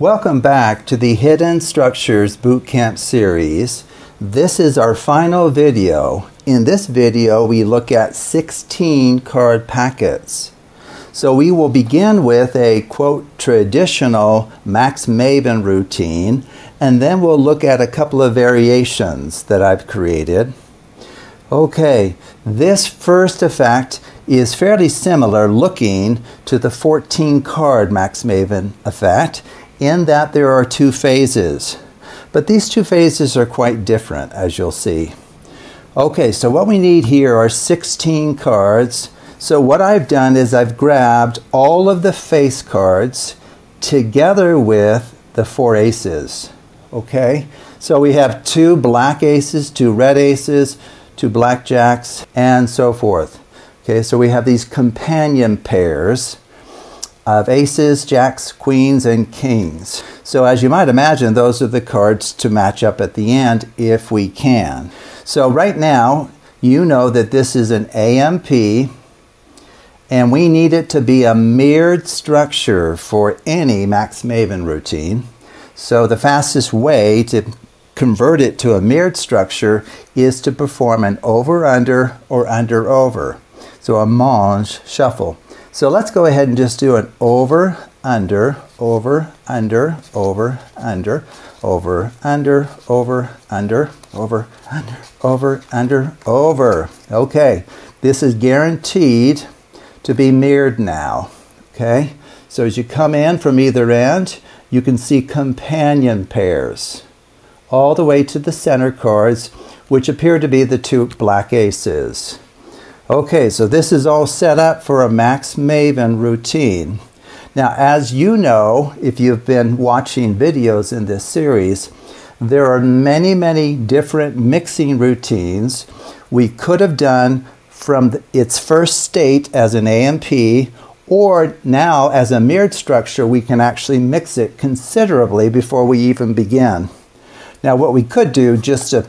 Welcome back to the Hidden Structures Bootcamp series. This is our final video. In this video, we look at 16 card packets. So we will begin with a quote traditional Max Maven routine, and then we'll look at a couple of variations that I've created. Okay, this first effect is fairly similar looking to the 14 card Max Maven effect in that there are two phases. But these two phases are quite different as you'll see. Okay, so what we need here are 16 cards. So what I've done is I've grabbed all of the face cards together with the four aces. Okay, so we have two black aces, two red aces, two black jacks, and so forth. Okay, so we have these companion pairs of aces, jacks, queens, and kings. So as you might imagine, those are the cards to match up at the end if we can. So right now, you know that this is an AMP, and we need it to be a mirrored structure for any Max Maven routine. So the fastest way to convert it to a mirrored structure is to perform an over under or under over. So a Monge shuffle. So let's go ahead and just do an over under over under over under over under over under over under over under over. Okay. This is guaranteed to be mirrored now. Okay? So as you come in from either end, you can see companion pairs all the way to the center cards, which appear to be the two black aces. Okay, so this is all set up for a Max Maven routine. Now, as you know, if you've been watching videos in this series, there are many, many different mixing routines we could have done from its first state as an AMP or now as a mirrored structure, we can actually mix it considerably before we even begin. Now, what we could do just to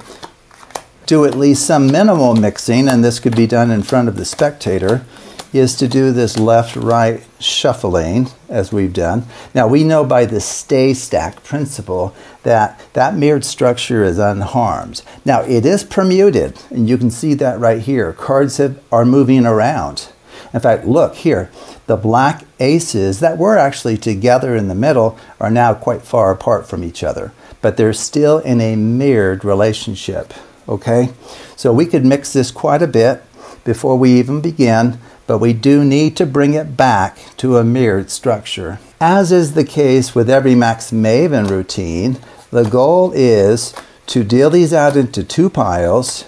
do at least some minimal mixing, and this could be done in front of the spectator, is to do this left right shuffling as we've done. Now, we know by the stay stack principle that that mirrored structure is unharmed. Now, it is permuted, and you can see that right here. Cards have, are moving around. In fact, look here, the black aces that were actually together in the middle are now quite far apart from each other but they're still in a mirrored relationship. Okay? So we could mix this quite a bit before we even begin, but we do need to bring it back to a mirrored structure. As is the case with every Max Maven routine, the goal is to deal these out into two piles.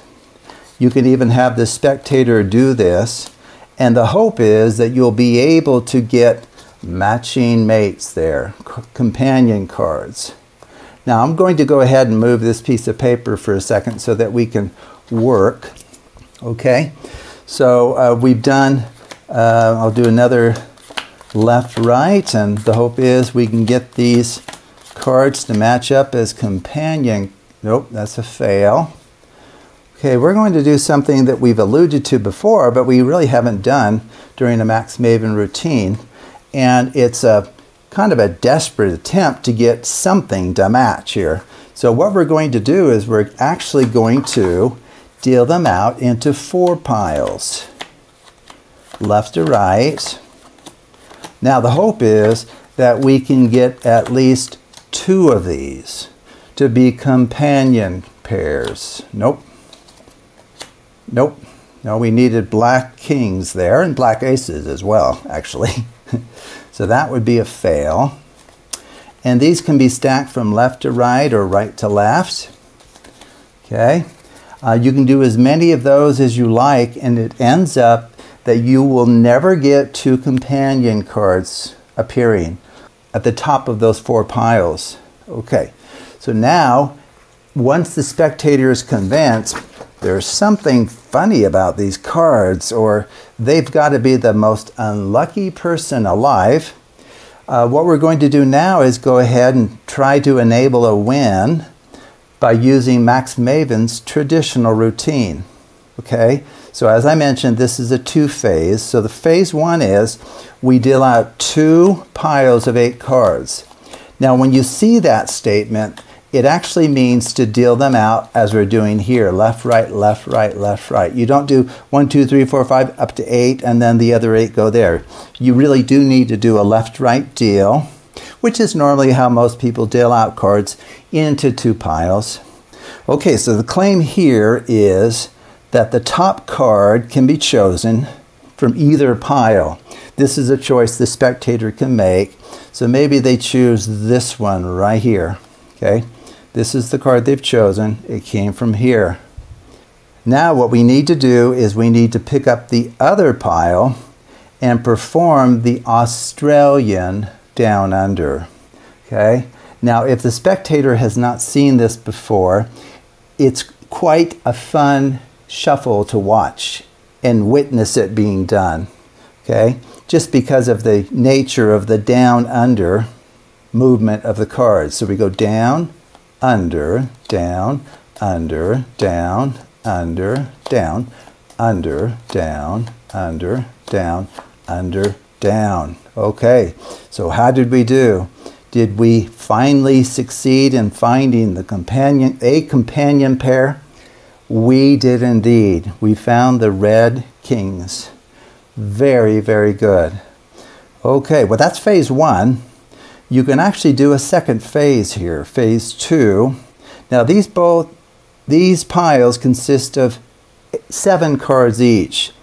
You can even have the spectator do this. And the hope is that you'll be able to get matching mates there, companion cards. Now I'm going to go ahead and move this piece of paper for a second so that we can work. Okay, so uh, we've done, uh, I'll do another left right and the hope is we can get these cards to match up as companion. Nope, that's a fail. Okay, we're going to do something that we've alluded to before, but we really haven't done during a Max Maven routine. And it's a kind of a desperate attempt to get something to match here. So what we're going to do is we're actually going to deal them out into four piles, left to right. Now the hope is that we can get at least two of these to be companion pairs. Nope. Nope. No, we needed black kings there and black aces as well, actually. So that would be a fail. And these can be stacked from left to right or right to left. Okay. Uh, you can do as many of those as you like, and it ends up that you will never get two companion cards appearing at the top of those four piles. Okay. So now, once the spectator is convinced there's something funny about these cards, or they've got to be the most unlucky person alive. Uh, what we're going to do now is go ahead and try to enable a win by using Max Maven's traditional routine. Okay, so as I mentioned, this is a two phase. So the phase one is we deal out two piles of eight cards. Now, when you see that statement, it actually means to deal them out as we're doing here left, right, left, right, left, right. You don't do one, two, three, four, five, up to eight, and then the other eight go there. You really do need to do a left right deal, which is normally how most people deal out cards into two piles. Okay, so the claim here is that the top card can be chosen from either pile. This is a choice the spectator can make. So maybe they choose this one right here. Okay. This is the card they've chosen. It came from here. Now what we need to do is we need to pick up the other pile and perform the Australian down under. Okay? Now if the spectator has not seen this before, it's quite a fun shuffle to watch and witness it being done. Okay? Just because of the nature of the down under movement of the cards. So we go down, under, down, under, down, under, down, under, down, under, down, under, down. Okay, so how did we do? Did we finally succeed in finding the companion, a companion pair? We did indeed. We found the red kings. Very, very good. Okay, well, that's phase one you can actually do a second phase here, phase two. Now these both these piles consist of seven cards each.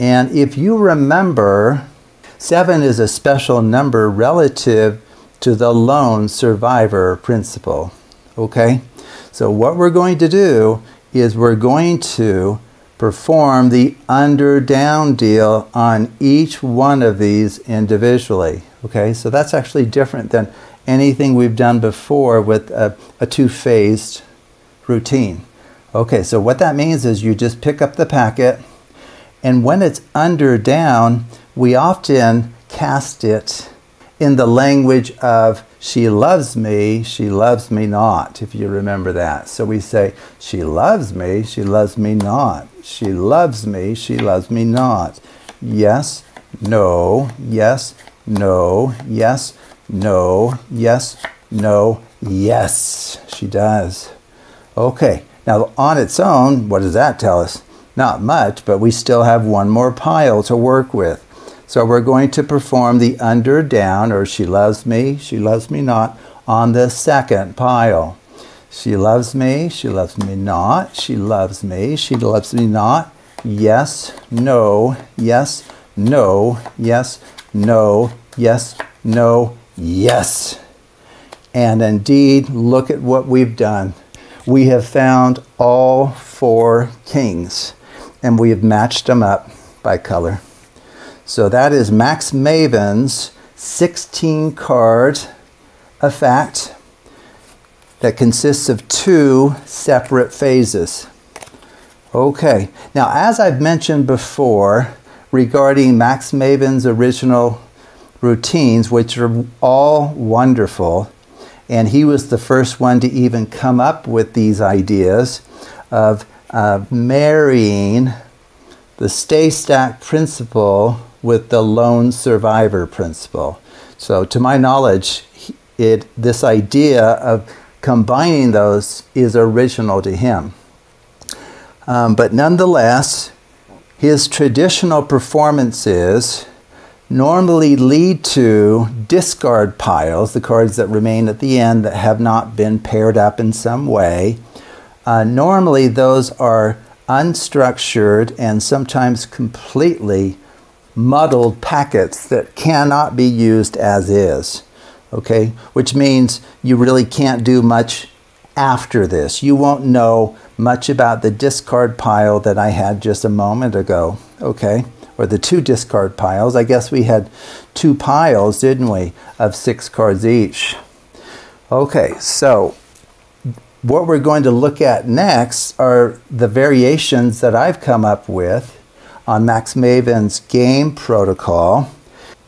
And if you remember, seven is a special number relative to the lone survivor principle. Okay? So what we're going to do is we're going to perform the under down deal on each one of these individually. Okay, so that's actually different than anything we've done before with a, a two phased routine. Okay, so what that means is you just pick up the packet, and when it's under down, we often cast it in the language of she loves me, she loves me not, if you remember that. So we say, she loves me, she loves me not. She loves me, she loves me not. Yes, no, yes, no, yes, no, yes, no, yes. She does. Okay, now on its own, what does that tell us? Not much, but we still have one more pile to work with. So we're going to perform the under down, or she loves me, she loves me not, on the second pile. She loves me, she loves me not, she loves me, she loves me not. Yes, no, yes, no, yes, no, yes, no, yes. And indeed, look at what we've done. We have found all four kings and we have matched them up by color. So that is Max Maven's 16 card effect that consists of two separate phases. Okay, now as I've mentioned before, regarding Max Maven's original routines, which are all wonderful. And he was the first one to even come up with these ideas of uh, marrying the stay stack principle with the lone survivor principle. So, to my knowledge, it this idea of combining those is original to him. Um, but nonetheless, his traditional performances normally lead to discard piles, the cards that remain at the end that have not been paired up in some way. Uh, normally, those are unstructured and sometimes completely muddled packets that cannot be used as is. Okay, which means you really can't do much after this. You won't know much about the discard pile that I had just a moment ago, okay? Or the two discard piles. I guess we had two piles, didn't we, of six cards each. Okay, so what we're going to look at next are the variations that I've come up with on Max Maven's game protocol.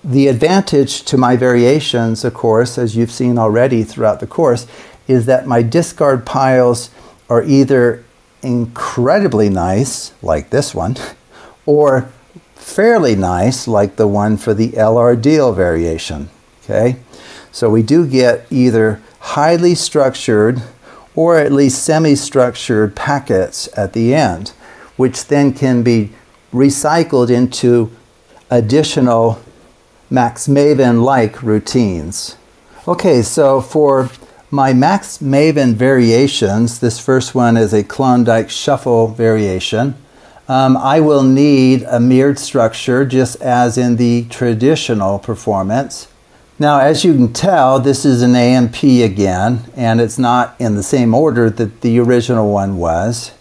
The advantage to my variations, of course, as you've seen already throughout the course, is that my discard piles are either incredibly nice, like this one, or fairly nice, like the one for the LR deal variation. Okay? So we do get either highly structured or at least semi-structured packets at the end, which then can be recycled into additional Max Maven-like routines. Okay, so for my Max Maven variations, this first one is a Klondike Shuffle variation. Um, I will need a mirrored structure just as in the traditional performance. Now, as you can tell, this is an AMP again, and it's not in the same order that the original one was.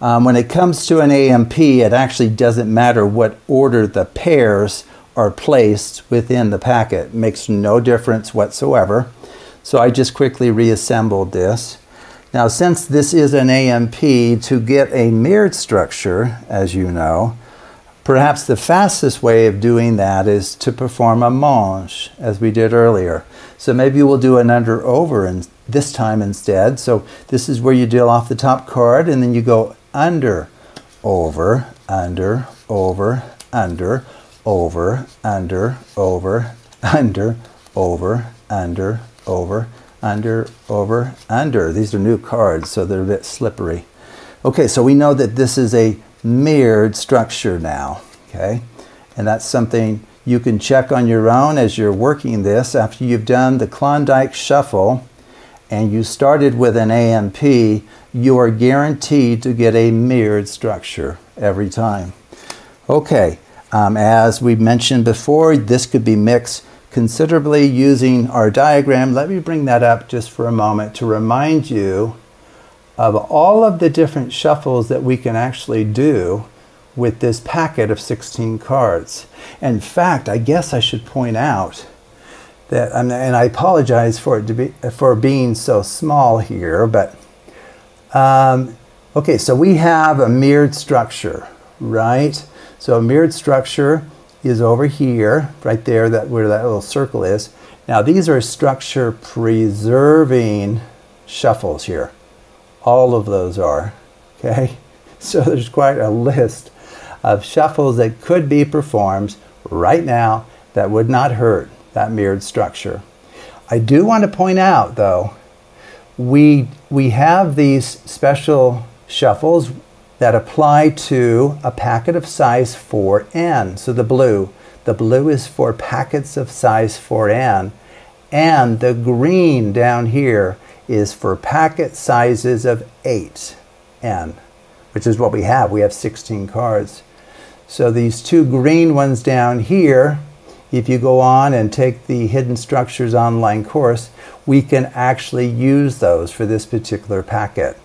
Um, when it comes to an AMP, it actually doesn't matter what order the pairs are placed within the packet. It makes no difference whatsoever. So I just quickly reassembled this. Now, since this is an AMP, to get a mirrored structure, as you know, perhaps the fastest way of doing that is to perform a Monge, as we did earlier. So maybe we'll do an under over and this time instead. So this is where you deal off the top card, and then you go under, over, under, over, under, over, under, over, under, over, under, over, under, over, under. These are new cards, so they're a bit slippery. Okay, so we know that this is a mirrored structure now, okay? And that's something you can check on your own as you're working this. After you've done the Klondike Shuffle and you started with an AMP, you are guaranteed to get a mirrored structure every time. Okay, um, as we mentioned before, this could be mixed considerably using our diagram. Let me bring that up just for a moment to remind you of all of the different shuffles that we can actually do with this packet of 16 cards. In fact, I guess I should point out that, and I apologize for it to be for being so small here, but um, okay, so we have a mirrored structure, right? So a mirrored structure is over here, right there, that where that little circle is. Now these are structure preserving shuffles here. All of those are, okay? So there's quite a list of shuffles that could be performed right now that would not hurt that mirrored structure. I do want to point out though, we, we have these special shuffles that apply to a packet of size 4n. So the blue, the blue is for packets of size 4n. And the green down here is for packet sizes of 8n, which is what we have. We have 16 cards. So these two green ones down here, if you go on and take the Hidden Structures online course, we can actually use those for this particular packet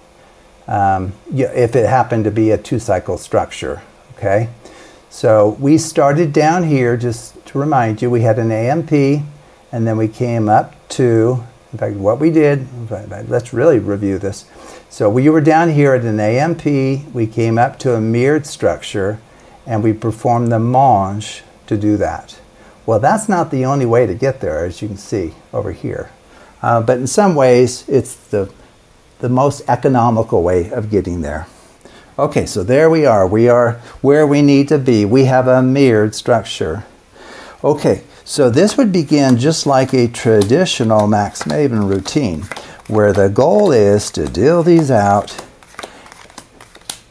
um, if it happened to be a two cycle structure. Okay, so we started down here just to remind you we had an AMP and then we came up to, in fact, what we did, let's really review this. So we were down here at an AMP, we came up to a mirrored structure and we performed the Monge to do that. Well, that's not the only way to get there, as you can see over here. Uh, but in some ways, it's the the most economical way of getting there. Okay, so there we are. We are where we need to be. We have a mirrored structure. Okay, so this would begin just like a traditional Max Maven routine, where the goal is to deal these out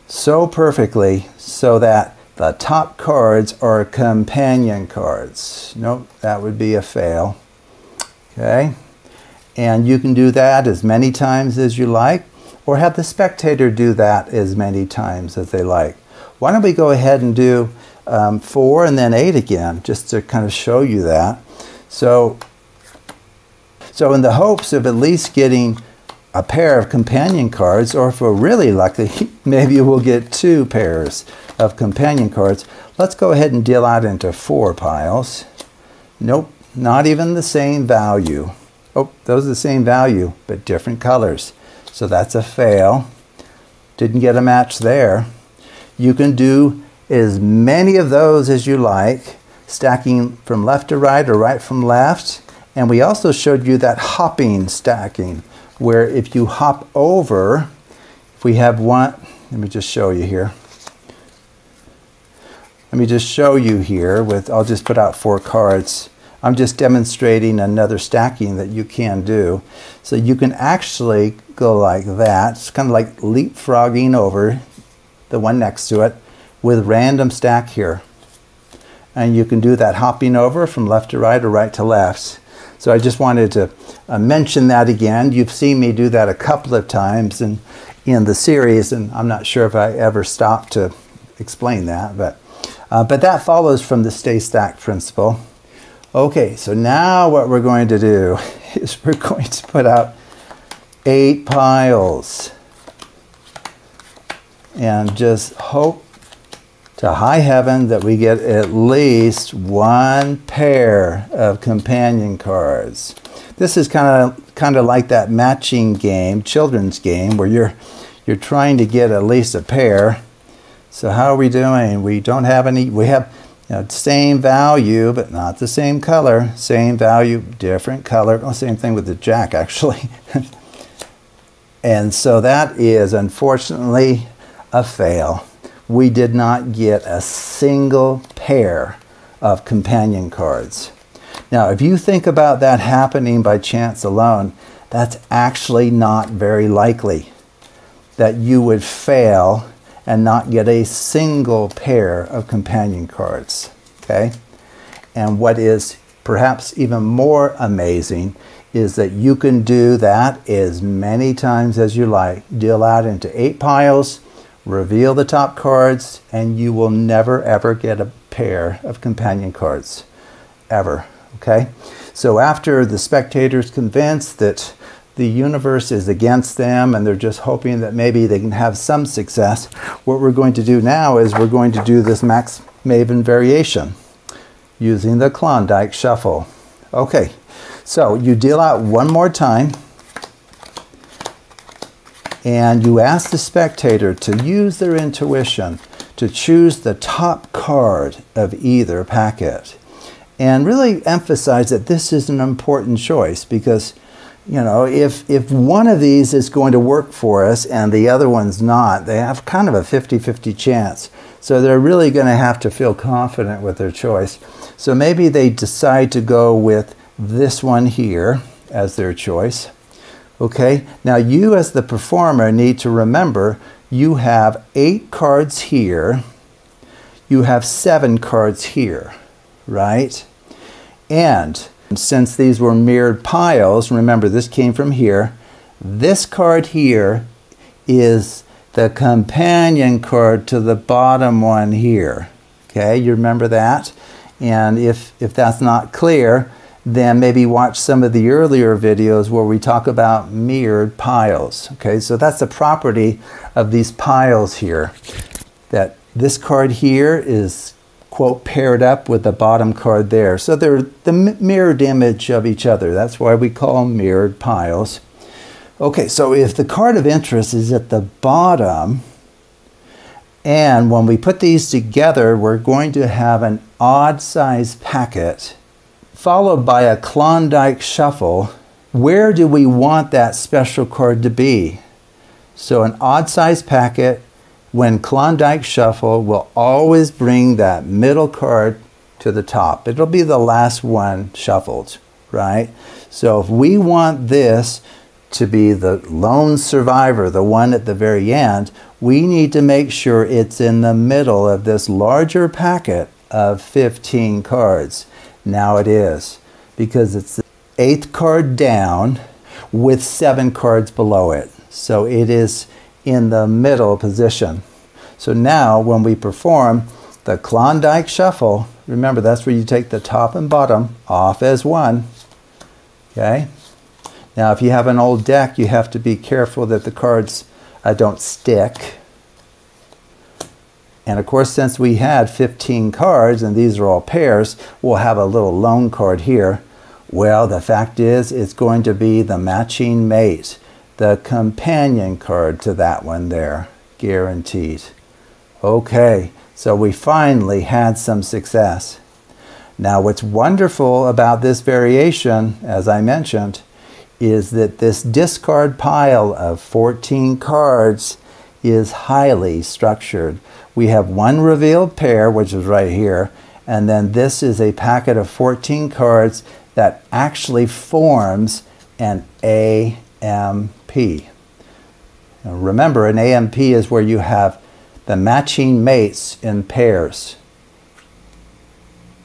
so perfectly so that the top cards are companion cards. Nope, that would be a fail. Okay. And you can do that as many times as you like, or have the spectator do that as many times as they like. Why don't we go ahead and do um, four and then eight again, just to kind of show you that. So, so in the hopes of at least getting a pair of companion cards, or if we're really lucky, maybe we'll get two pairs of companion cards. Let's go ahead and deal out into four piles. Nope, not even the same value. Oh, those are the same value, but different colors. So that's a fail. Didn't get a match there. You can do as many of those as you like, stacking from left to right or right from left. And we also showed you that hopping stacking, where if you hop over, if we have one, let me just show you here. Let me just show you here with, I'll just put out four cards I'm just demonstrating another stacking that you can do. So you can actually go like that. It's kind of like leapfrogging over the one next to it with random stack here. And you can do that hopping over from left to right or right to left. So I just wanted to uh, mention that again. You've seen me do that a couple of times in, in the series, and I'm not sure if I ever stopped to explain that, but, uh, but that follows from the stay stacked principle. Okay, so now what we're going to do is we're going to put out eight piles and just hope to high heaven that we get at least one pair of companion cards. This is kind of kind of like that matching game, children's game, where you're you're trying to get at least a pair. So how are we doing? We don't have any. We have you know, same value, but not the same color. Same value, different color. Oh, same thing with the jack, actually. and so that is unfortunately a fail. We did not get a single pair of companion cards. Now, if you think about that happening by chance alone, that's actually not very likely that you would fail and not get a single pair of companion cards. Okay? And what is perhaps even more amazing is that you can do that as many times as you like. Deal out into eight piles, reveal the top cards, and you will never ever get a pair of companion cards. Ever. Okay? So after the spectator's convinced that the universe is against them and they're just hoping that maybe they can have some success. What we're going to do now is we're going to do this Max Maven variation using the Klondike Shuffle. Okay, so you deal out one more time and you ask the spectator to use their intuition to choose the top card of either packet and really emphasize that this is an important choice because you know, if, if one of these is going to work for us and the other one's not, they have kind of a 50 50 chance. So they're really going to have to feel confident with their choice. So maybe they decide to go with this one here as their choice. Okay, now you as the performer need to remember you have eight cards here, you have seven cards here, right? And since these were mirrored piles, remember this came from here, this card here is the companion card to the bottom one here. Okay, you remember that? And if, if that's not clear, then maybe watch some of the earlier videos where we talk about mirrored piles. Okay, so that's the property of these piles here. That this card here is quote paired up with the bottom card there. So they're the mirrored image of each other. That's why we call them mirrored piles. Okay, so if the card of interest is at the bottom, and when we put these together, we're going to have an odd size packet followed by a Klondike shuffle. Where do we want that special card to be? So an odd size packet when Klondike Shuffle will always bring that middle card to the top. It'll be the last one shuffled, right? So if we want this to be the lone survivor, the one at the very end, we need to make sure it's in the middle of this larger packet of 15 cards. Now it is, because it's the eighth card down with seven cards below it. So it is in the middle position. So now when we perform the Klondike Shuffle, remember that's where you take the top and bottom off as one. Okay? Now if you have an old deck, you have to be careful that the cards uh, don't stick. And of course, since we had 15 cards and these are all pairs, we'll have a little lone card here. Well, the fact is, it's going to be the matching mate the companion card to that one there, guaranteed. Okay, so we finally had some success. Now, what's wonderful about this variation, as I mentioned, is that this discard pile of 14 cards is highly structured. We have one revealed pair, which is right here, And then this is a packet of 14 cards that actually forms an AMP. Now remember, an AMP is where you have the matching mates in pairs,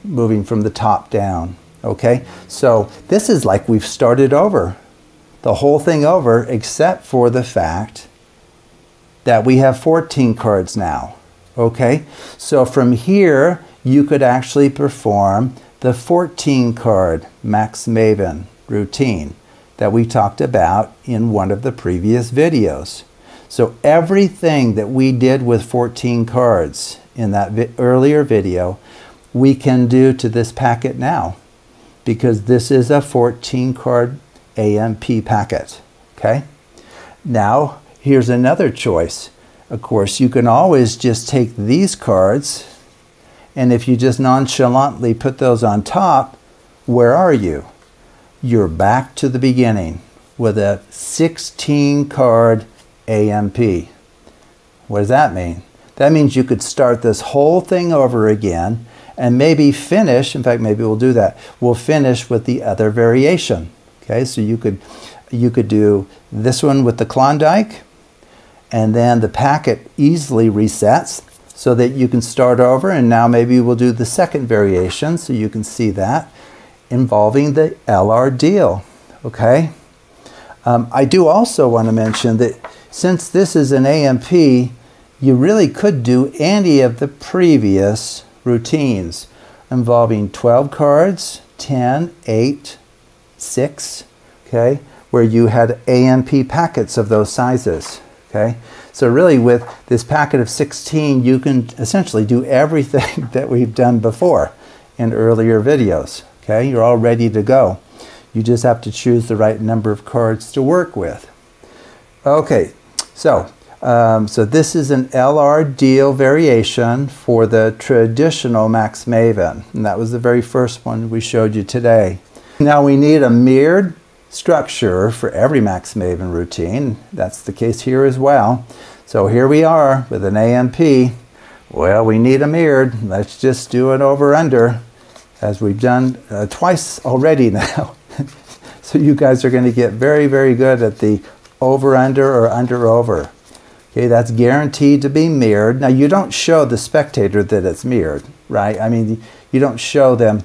moving from the top down. Okay, so this is like we've started over, the whole thing over, except for the fact that we have 14 cards now. Okay, so from here, you could actually perform the 14 card Max Maven routine that we talked about in one of the previous videos. So everything that we did with 14 cards in that vi earlier video, we can do to this packet now because this is a 14 card AMP packet. Okay? Now, here's another choice. Of course, you can always just take these cards and if you just nonchalantly put those on top, where are you? You're back to the beginning with a 16 card AMP. What does that mean? That means you could start this whole thing over again and maybe finish, in fact, maybe we'll do that. We'll finish with the other variation. Okay, so you could you could do this one with the Klondike, and then the packet easily resets so that you can start over and now maybe we'll do the second variation so you can see that involving the LR deal. Okay? Um, I do also want to mention that since this is an AMP, you really could do any of the previous routines involving 12 cards, 10, 8, 6, okay, where you had AMP packets of those sizes. Okay, so really with this packet of 16, you can essentially do everything that we've done before in earlier videos. Okay, you're all ready to go. You just have to choose the right number of cards to work with. Okay, so um, so this is an LR deal variation for the traditional Max Maven, and that was the very first one we showed you today. Now we need a mirrored structure for every Max Maven routine. That's the case here as well. So here we are with an AMP. Well, we need a mirrored. Let's just do it over under as we've done uh, twice already now. so you guys are going to get very, very good at the over under or under over. Okay, that's guaranteed to be mirrored. Now you don't show the spectator that it's mirrored, right? I mean, you don't show them.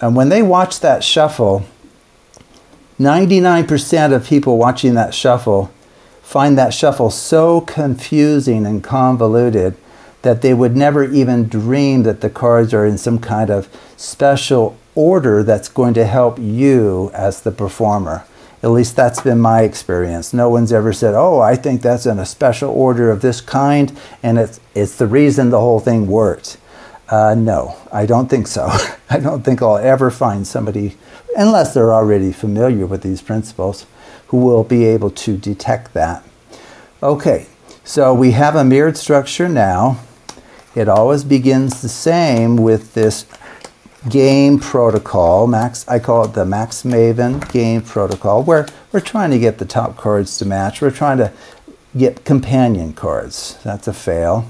And when they watch that shuffle, 99% of people watching that shuffle find that shuffle so confusing and convoluted that they would never even dream that the cards are in some kind of special order that's going to help you as the performer. At least that's been my experience. No one's ever said, "Oh, I think that's in a special order of this kind, and it's it's the reason the whole thing worked." Uh, no, I don't think so. I don't think I'll ever find somebody unless they're already familiar with these principles, who will be able to detect that. Okay, so we have a mirrored structure now. It always begins the same with this game protocol. Max, I call it the Max Maven game protocol, where we're trying to get the top cards to match. We're trying to get companion cards. That's a fail.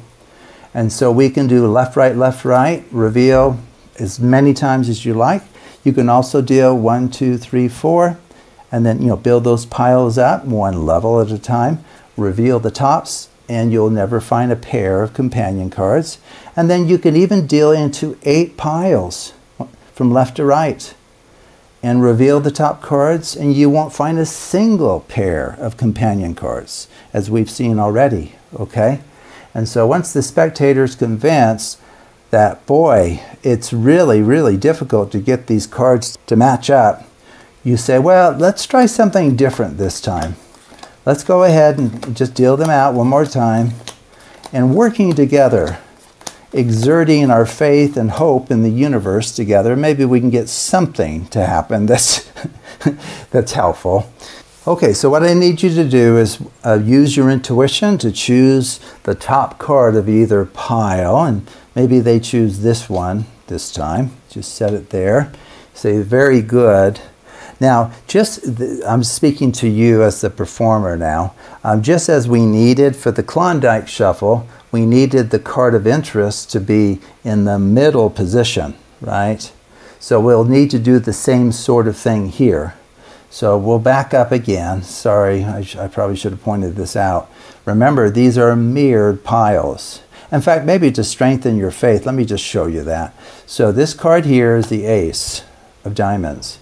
And so we can do left, right, left, right, reveal as many times as you like. You can also deal one, two, three, four, and then you know build those piles up one level at a time. Reveal the tops, and you'll never find a pair of companion cards. And then you can even deal into eight piles from left to right and reveal the top cards, and you won't find a single pair of companion cards, as we've seen already. Okay? And so once the spectator's convinced that, boy, it's really, really difficult to get these cards to match up, you say, well, let's try something different this time. Let's go ahead and just deal them out one more time. And working together, exerting our faith and hope in the universe together, maybe we can get something to happen that's, that's helpful. Okay, so what I need you to do is uh, use your intuition to choose the top card of either pile and Maybe they choose this one this time. Just set it there. Say, very good. Now, just I'm speaking to you as the performer now. Um, just as we needed for the Klondike Shuffle, we needed the card of interest to be in the middle position. right? So we'll need to do the same sort of thing here. So we'll back up again. Sorry, I, I, probably should have pointed this out. Remember, these are mirrored piles. In fact, maybe to strengthen your faith, let me just show you that. So this card here is the ace of diamonds.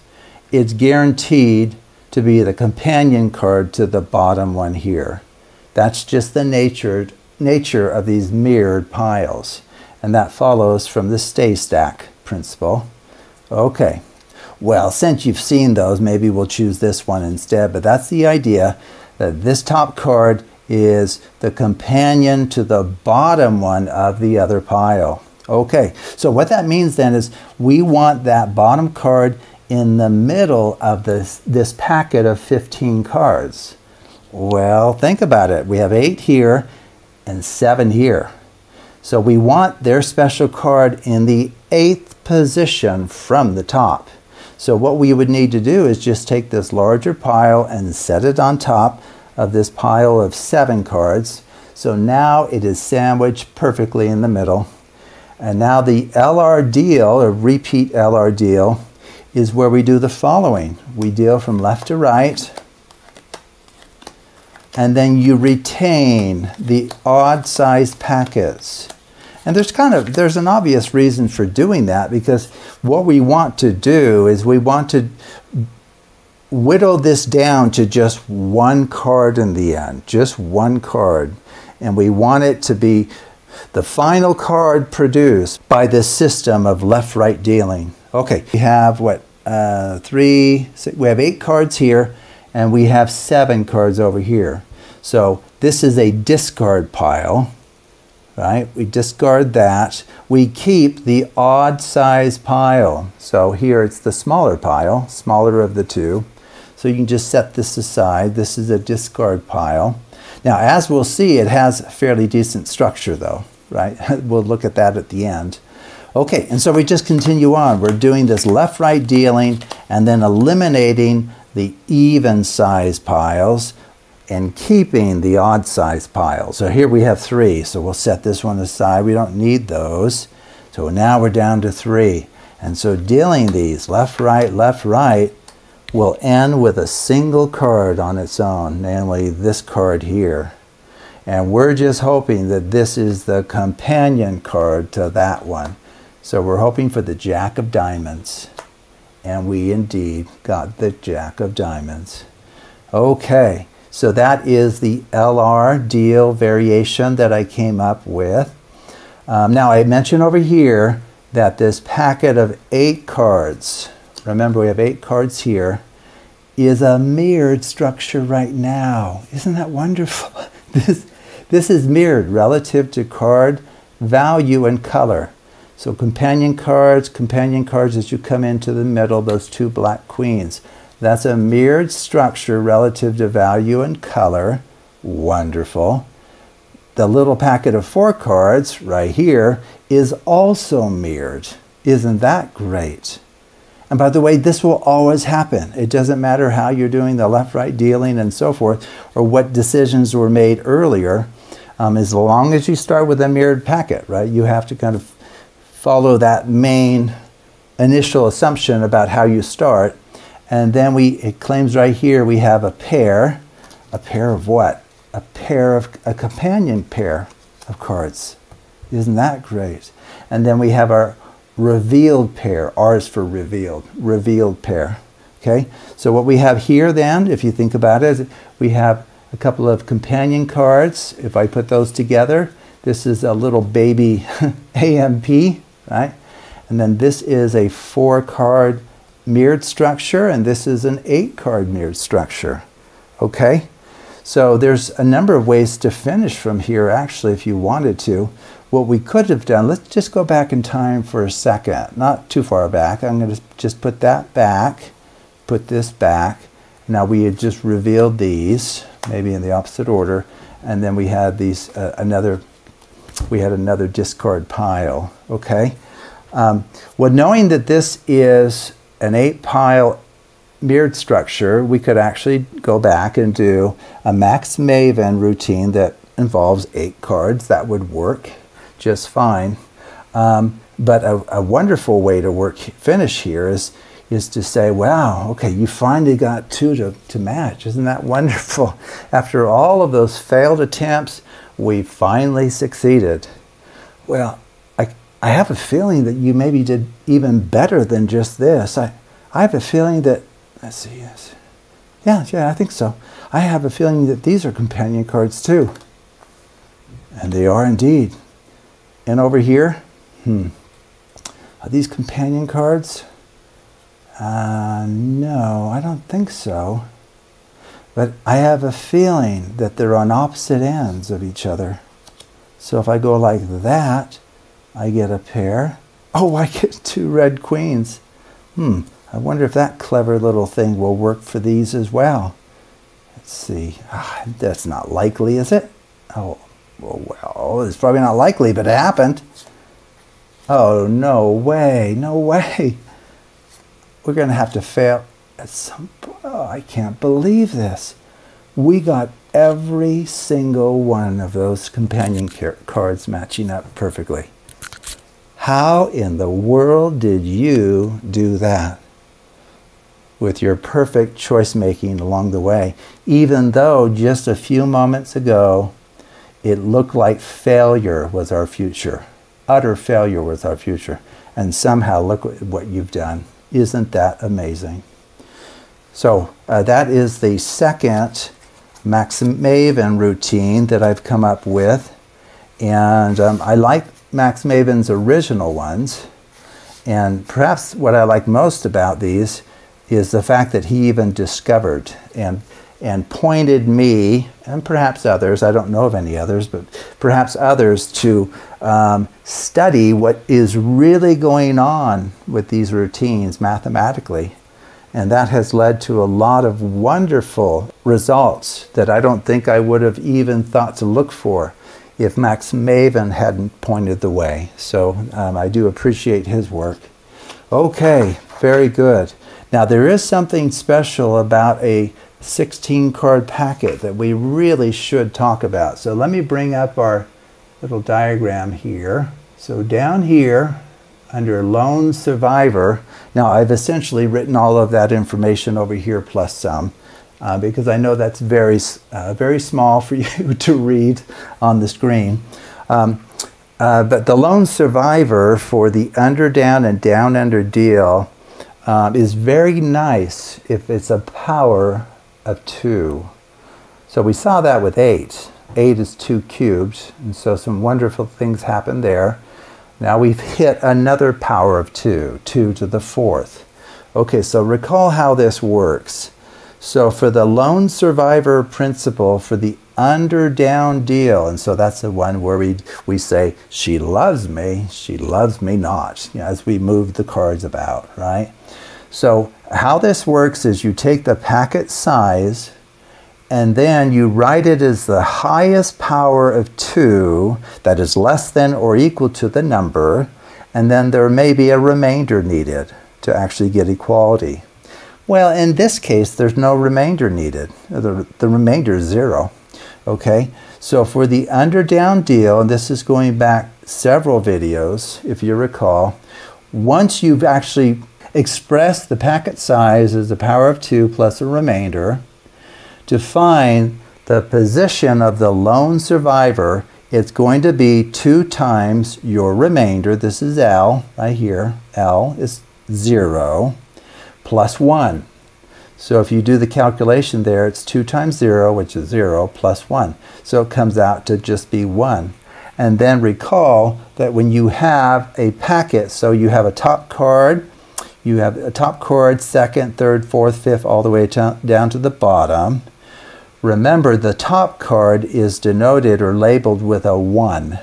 It's guaranteed to be the companion card to the bottom one here. That's just the nature, nature of these mirrored piles. And that follows from the stay stack principle. Okay. Well, since you've seen those, maybe we'll choose this one instead. But that's the idea that this top card is the companion to the bottom one of the other pile. Okay, so what that means then is we want that bottom card in the middle of this, this packet of 15 cards. Well, think about it. We have eight here and seven here. So we want their special card in the eighth position from the top. So what we would need to do is just take this larger pile and set it on top of this pile of seven cards. So now it is sandwiched perfectly in the middle. And now the LR deal, or repeat LR deal, is where we do the following. We deal from left to right, and then you retain the odd sized packets. And there's kind of there's an obvious reason for doing that because what we want to do is we want to whittle this down to just one card in the end, just one card. And we want it to be the final card produced by this system of left-right dealing. Okay, we have what, uh, three, six, we have eight cards here, and we have seven cards over here. So this is a discard pile right? We discard that. We keep the odd size pile. So here it's the smaller pile, smaller of the two. So you can just set this aside. This is a discard pile. Now, as we'll see, it has fairly decent structure though, right? we'll look at that at the end. Okay, and so we just continue on. We're doing this left-right dealing and then eliminating the even size piles and keeping the odd size piles. So here we have three, so we'll set this one aside. We don't need those. So now we're down to three. And so dealing these left, right, left, right will end with a single card on its own, namely this card here. And we're just hoping that this is the companion card to that one. So we're hoping for the Jack of Diamonds. And we indeed got the Jack of Diamonds. Okay. So that is the LR deal variation that I came up with. Um, now I mentioned over here that this packet of eight cards, remember we have eight cards here, is a mirrored structure right now. Isn't that wonderful? this, this is mirrored relative to card value and color. So companion cards, companion cards as you come into the middle, those two black queens. That's a mirrored structure relative to value and color. Wonderful. The little packet of four cards right here is also mirrored. Isn't that great? And by the way, this will always happen. It doesn't matter how you're doing the left right dealing and so forth, or what decisions were made earlier. Um, as long as you start with a mirrored packet, right, you have to kind of follow that main initial assumption about how you start and then we, it claims right here we have a pair. A pair of what? A pair of, a companion pair of cards. Isn't that great? And then we have our revealed pair. R is for revealed. Revealed pair. Okay? So what we have here then, if you think about it, we have a couple of companion cards. If I put those together, this is a little baby AMP, right? And then this is a four card mirrored structure, and this is an eight card mirrored structure. Okay? So there's a number of ways to finish from here, actually, if you wanted to. What we could have done, let's just go back in time for a second, not too far back. I'm going to just put that back, put this back. Now we had just revealed these, maybe in the opposite order, and then we had these uh, another, we had another discard pile. Okay. Um, well, knowing that this is an eight pile mirrored structure, we could actually go back and do a max maven routine that involves eight cards. That would work just fine. Um, But a, a wonderful way to work finish here is is to say, wow, okay, you finally got two to, to match. Isn't that wonderful? After all of those failed attempts, we finally succeeded. Well, I, I have a feeling that you maybe did even better than just this. I, I have a feeling that, let's see, yes. Yeah, yeah, I think so. I have a feeling that these are companion cards too. And they are indeed. And over here, hmm, are these companion cards? Uh, no, I don't think so. But I have a feeling that they're on opposite ends of each other. So if I go like that, I get a pair. Oh, I get two red queens. Hmm, I wonder if that clever little thing will work for these as well. Let's see. Ah, that's not likely, is it? Oh, well, it's probably not likely, but it happened. Oh, no way, no way. We're going to have to fail at some point. Oh, I can't believe this. We got every single one of those companion cards matching up perfectly. How in the world did you do that? With your perfect choice making along the way, even though just a few moments ago it looked like failure was our future. Utter failure was our future. And somehow look what you've done. Isn't that amazing? So uh, that is the second Max Maven routine that I've come up with. And um, I like Max Maven's original ones. And perhaps what I like most about these is the fact that he even discovered and and pointed me and perhaps others, I don't know of any others, but perhaps others to um, study what is really going on with these routines mathematically. And that has led to a lot of wonderful results that I don't think I would have even thought to look for if Max Maven hadn't pointed the way. So um, I do appreciate his work. Okay, very good. Now there is something special about a 16 card packet that we really should talk about. So let me bring up our little diagram here. So down here under lone survivor, now I've essentially written all of that information over here plus some uh, because I know that's very, uh, very small for you to read on the screen. Um, uh, but the lone survivor for the under down and down under deal um, is very nice if it's a power of 2. So we saw that with 8. 8 is 2 cubed, and so some wonderful things happen there. Now we've hit another power of 2, 2 to the fourth. Okay, so recall how this works. So for the lone survivor principle, for the under down deal, and so that's the one where we, we say, she loves me, she loves me not, you know, as we move the cards about, right? So how this works is you take the packet size and then you write it as the highest power of 2 that is less than or equal to the number, and then there may be a remainder needed to actually get equality. Well, in this case, there's no remainder needed. The, the remainder is 0. Okay, so for the under-down deal, and this is going back several videos, if you recall, once you've actually expressed the packet size as the power of 2 plus a remainder. To find the position of the lone survivor, it's going to be 2 times your remainder. This is L right here. L is 0 plus 1. So if you do the calculation there, it's 2 times 0, which is 0, plus 1. So it comes out to just be 1. And then recall that when you have a packet, so you have a top card, you have a top chord, second, third, fourth, fifth, all the way down to the bottom. Remember, the top card is denoted or labeled with a 1.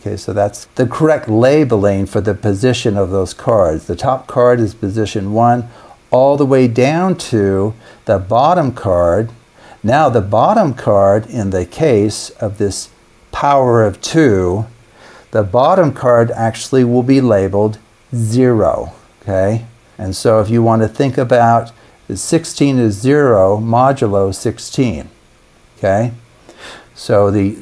Okay, so that's the correct labeling for the position of those cards. The top card is position 1, all the way down to the bottom card. Now, the bottom card, in the case of this power of 2, the bottom card actually will be labeled 0. Okay? And so if you want to think about 16 is 0 modulo 16. Okay? So the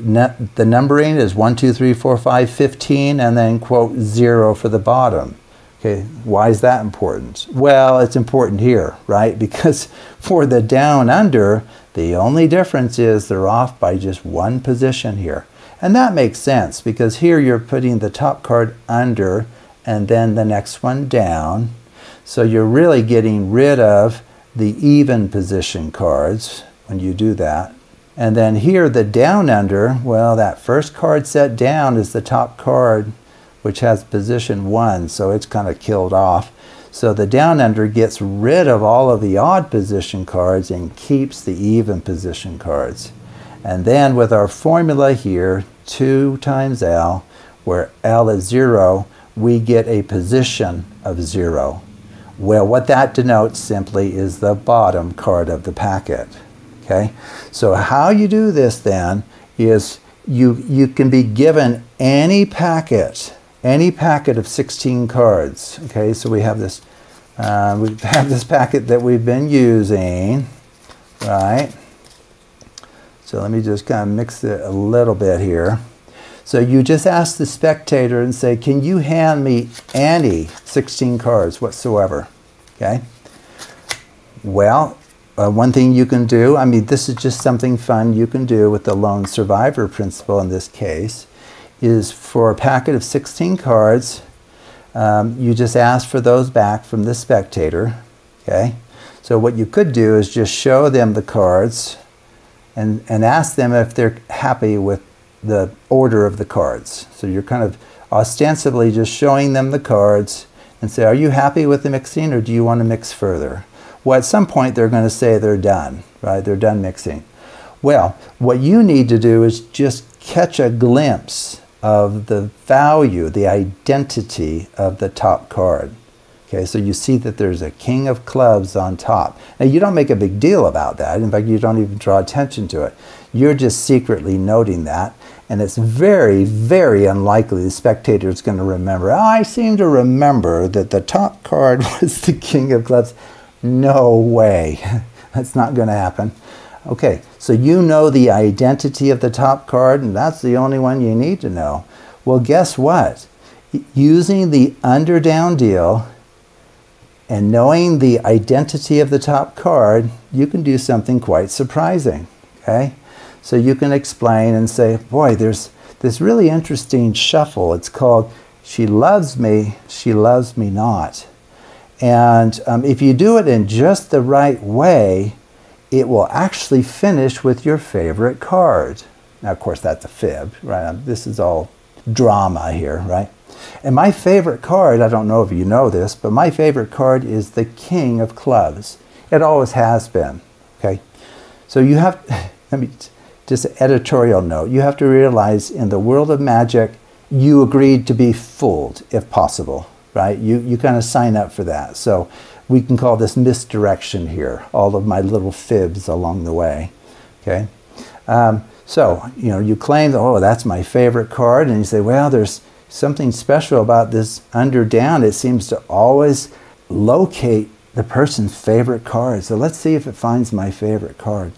the numbering is 1, 2, 3, 4, 5, 15, and then quote 0 for the bottom. Okay, why is that important? Well, it's important here, right? Because for the down under, the only difference is they're off by just one position here. And that makes sense because here you're putting the top card under and then the next one down. So you're really getting rid of the even position cards when you do that. And then here, the down under, well, that first card set down is the top card, which has position one, so it's kind of killed off. So the down under gets rid of all of the odd position cards and keeps the even position cards. And then with our formula here, 2 times L, where L is 0, we get a position of 0. Well, what that denotes simply is the bottom card of the packet. Okay, so how you do this then is you you can be given any packet, any packet of 16 cards. Okay, so we have this uh, we have this packet that we've been using, right? So let me just kind of mix it a little bit here. So you just ask the spectator and say, can you hand me any 16 cards whatsoever? Okay. Well, uh, one thing you can do, I mean, this is just something fun you can do with the lone survivor principle in this case, is for a packet of 16 cards, um, you just ask for those back from the spectator. Okay? So what you could do is just show them the cards and, and ask them if they're happy with the order of the cards. So you're kind of ostensibly just showing them the cards and say, are you happy with the mixing or do you want to mix further? Well, at some point they're going to say they're done, right? They're done mixing. Well, what you need to do is just catch a glimpse of the value, the identity of the top card. Okay, so you see that there's a king of clubs on top. Now, you don't make a big deal about that. In fact, you don't even draw attention to it. You're just secretly noting that. And it's very, very unlikely the spectator is going to remember. Oh, I seem to remember that the top card was the king of clubs. No way. that's not going to happen. Okay, so you know the identity of the top card, and that's the only one you need to know. Well, guess what? Using the under down deal and knowing the identity of the top card, you can do something quite surprising. Okay? So you can explain and say, boy, there's this really interesting shuffle. It's called She Loves Me, She Loves Me Not. And um, if you do it in just the right way, it will actually finish with your favorite card. Now, of course, that's a fib, right? Um, this is all drama here, right? And my favorite card, I don't know if you know this, but my favorite card is the King of Clubs. It always has been, okay? So you have, let me just an editorial note. You have to realize in the world of magic, you agreed to be fooled if possible, right? You, you kind of sign up for that. So we can call this misdirection here, all of my little fibs along the way, okay? Um, so, you know, you claim, oh, that's my favorite card, and you say, well, there's something special about this under down. It seems to always locate the person's favorite card. So let's see if it finds my favorite card.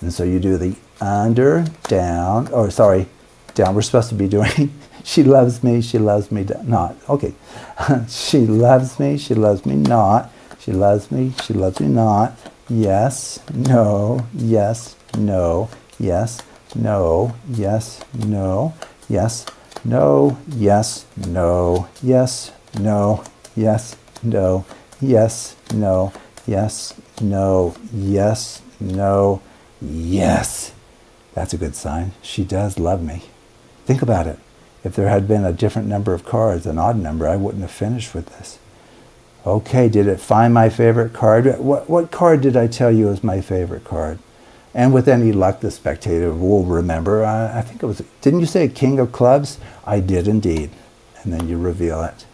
And so you do the under, down, or sorry, down. We're supposed to be doing she loves me, she loves me not. Okay. she loves me, she loves me not. She loves me, she loves me not. Yes, no, yes, no, yes, no, yes, no, yes, no, yes, no, yes, no, yes, no, yes, no, yes, no, yes, no, yes. That's a good sign. She does love me. Think about it. If there had been a different number of cards, an odd number, I wouldn't have finished with this. Okay, did it find my favorite card? What, what card did I tell you was my favorite card? And with any luck, the spectator will remember. I, I think it was, didn't you say King of Clubs? I did indeed. And then you reveal it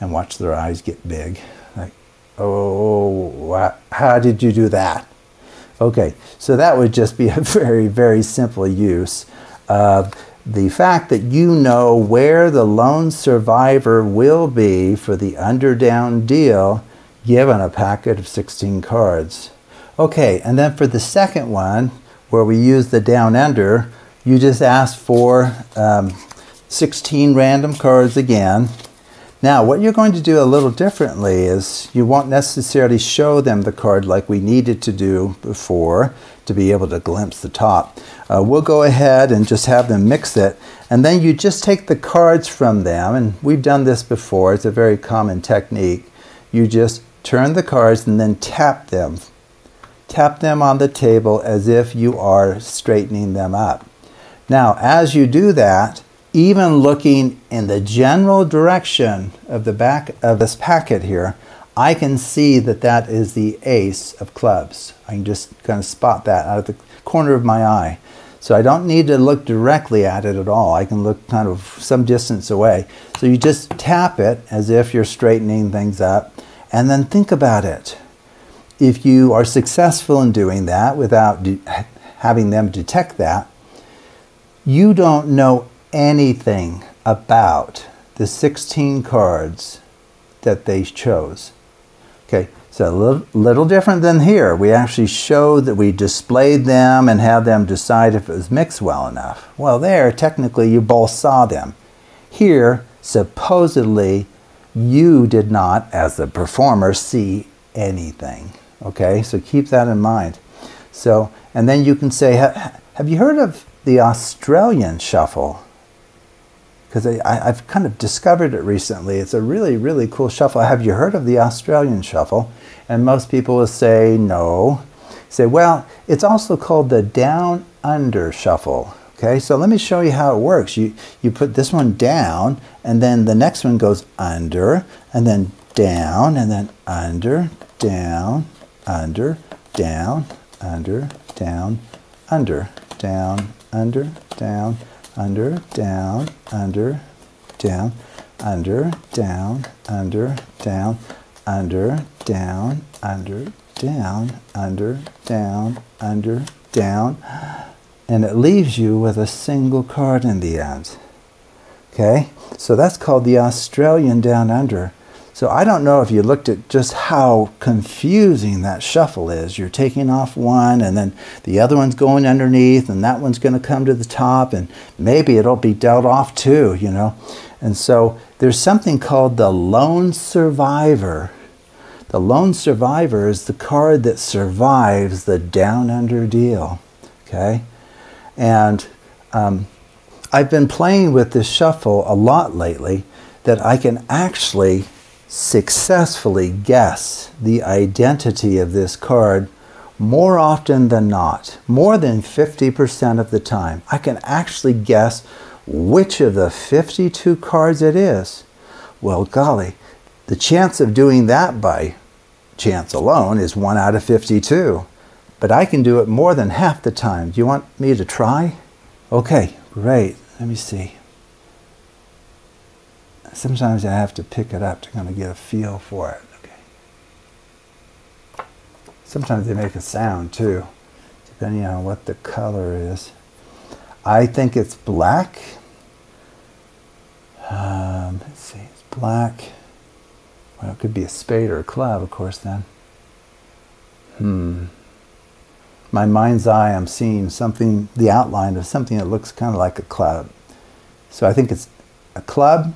and watch their eyes get big. Like, oh, how did you do that? Okay, so that would just be a very, very simple use of the fact that you know where the lone survivor will be for the under-down deal given a packet of 16 cards. Okay, and then for the second one, where we use the down under, you just ask for um, 16 random cards again. Now, what you're going to do a little differently is you won't necessarily show them the card like we needed to do before to be able to glimpse the top. Uh, we'll go ahead and just have them mix it, and then you just take the cards from them, and we've done this before, it's a very common technique. You just turn the cards and then tap them. Tap them on the table as if you are straightening them up. Now, as you do that, even looking in the general direction of the back of this packet here, I can see that that is the ace of clubs. I can just kind of spot that out of the corner of my eye. So I don't need to look directly at it at all. I can look kind of some distance away. So you just tap it as if you're straightening things up and then think about it. If you are successful in doing that without having them detect that, you don't know anything about the 16 cards that they chose. Okay, so a little, little different than here. We actually showed that we displayed them and had them decide if it was mixed well enough. Well, there, technically, you both saw them. Here, supposedly, you did not, as the performer, see anything. Okay, so keep that in mind. So, and then you can say, have you heard of the Australian shuffle? Because I've kind of discovered it recently. It's a really, really cool shuffle. Have you heard of the Australian shuffle? And most people will say no. Say, well, it's also called the down under shuffle. Okay, so let me show you how it works. You, you put this one down, and then the next one goes under, and then down, and then under, down, under, down, under, down, under, down, under, down, under, down, under, down, under, down, under, down, under, down, under, down, under, down, under, down, and it leaves you with a single card in the end. Okay, so that's called the Australian Down Under. So I don't know if you looked at just how confusing that shuffle is. You're taking off one and then the other one's going underneath and that one's going to come to the top and maybe it'll be dealt off too, you know. And so there's something called the lone survivor. The lone survivor is the card that survives the down under deal. Okay? And um, I've been playing with this shuffle a lot lately that I can actually successfully guess the identity of this card more often than not, more than 50% of the time. I can actually guess which of the 52 cards it is. Well, golly, the chance of doing that by chance alone is 1 out of 52. But I can do it more than half the time. Do you want me to try? Okay, great. Let me see sometimes I have to pick it up to kind of get a feel for it. Okay. Sometimes they make a sound too, depending on what the color is. I think it's black. Um, let's see, it's black. Well, it could be a spade or a club, of course, then. Hmm. My mind's eye, I'm seeing something, the outline of something that looks kind of like a club. So I think it's a club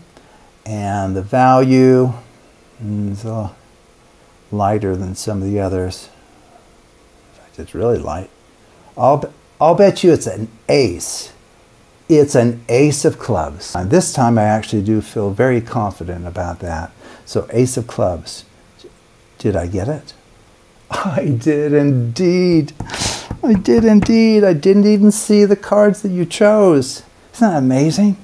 and the value is a lighter than some of the others. In fact, it's really light. I'll, I'll bet you it's an ace. It's an ace of clubs. And this time I actually do feel very confident about that. So ace of clubs. Did I get it? I did indeed. I did indeed. I didn't even see the cards that you chose. Isn't that amazing?